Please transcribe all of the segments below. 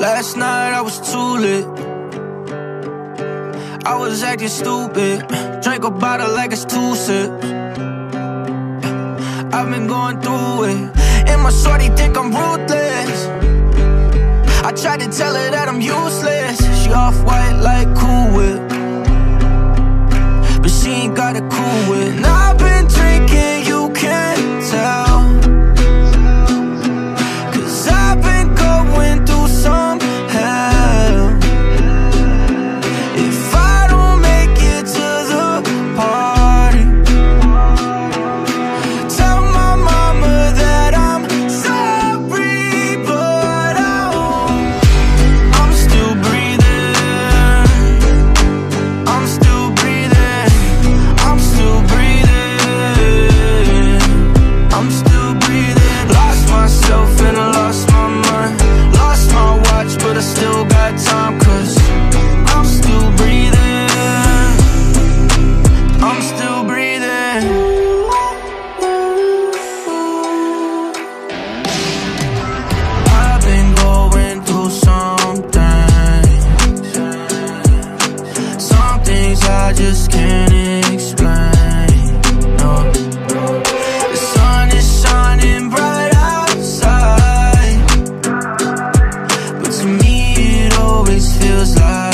Last night I was too lit. I was acting stupid. Drank a bottle like it's two sips. I've been going through it. And my shorty think I'm ruthless. I tried to tell her that I'm useless. She off white like Cool Whip. But she ain't got a cool whip. Got time. Cause I'm still breathing. I'm still breathing. I've been going through something. Some things I just can't always feels like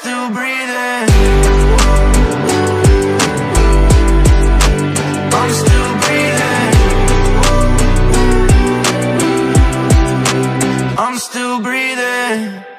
still breathing. I'm still breathing. I'm still breathing.